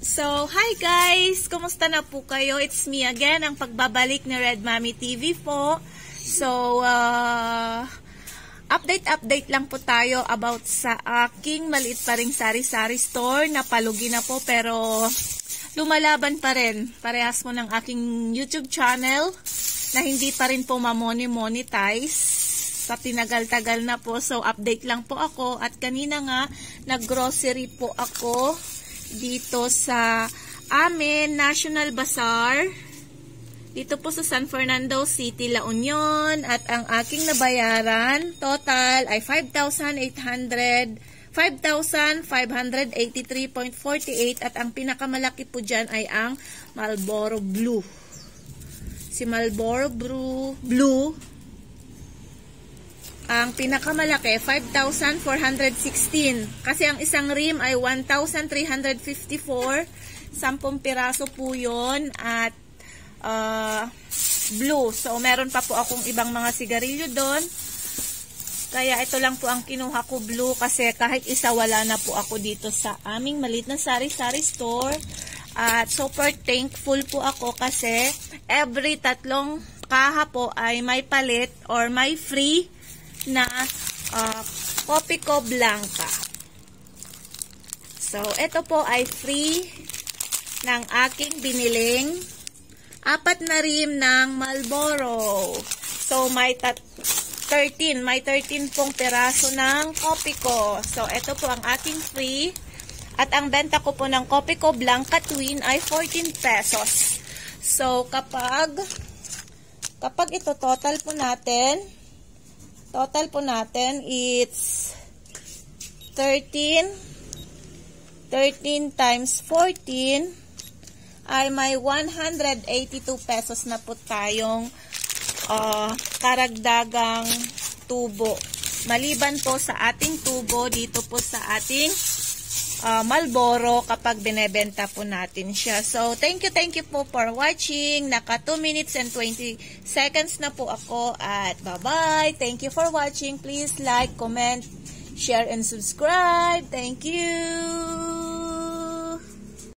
So, hi guys! Kumusta na po kayo? It's me again, ang pagbabalik ni Red Mommy TV po. So, uh, update-update lang po tayo about sa aking maliit pa ring sari-sari store. Napalugi na po pero lumalaban pa rin. Parehas mo ng aking YouTube channel na hindi pa rin po mamoni-monetize sa tinagal-tagal na po. So, update lang po ako. At kanina nga, nag-grocery po ako dito sa amin, National Bazaar. Dito po sa San Fernando City, La Union. At ang aking nabayaran, total ay 5,800 5,583.48 at ang pinakamalaki po dyan ay ang Marlboro Blue. Si Marlboro Blue, Blue ang pinakamalaki, 5,416. Kasi ang isang rim ay 1,354. 10 piraso po yun. At uh, blue. So, meron pa po akong ibang mga sigarilyo doon. Kaya ito lang po ang kinuha ko blue kasi kahit isa wala na po ako dito sa aming maliit na sari-sari store. At super thankful po ako kasi every tatlong kaha po ay may palit or may free na uh, Copico Blanca. So, ito po ay free ng aking biniling apat na rim ng Marlboro. So, may 13. May 13 pong peraso ng Copico. So, ito po ang aking free. At ang benta ko po ng Copico Blanca Twin ay 14 pesos. So, kapag kapag ito total po natin, Total po natin, it's 13. 13 times 14 ay may 182 pesos na po tayong uh, karagdagang tubo. Maliban po sa ating tubo, dito po sa ating uh, Malboro kapag binebenta po natin siya. So, thank you, thank you po for watching. Naka 2 minutes and 20 seconds na po ako at bye-bye. Thank you for watching. Please like, comment, share, and subscribe. Thank you!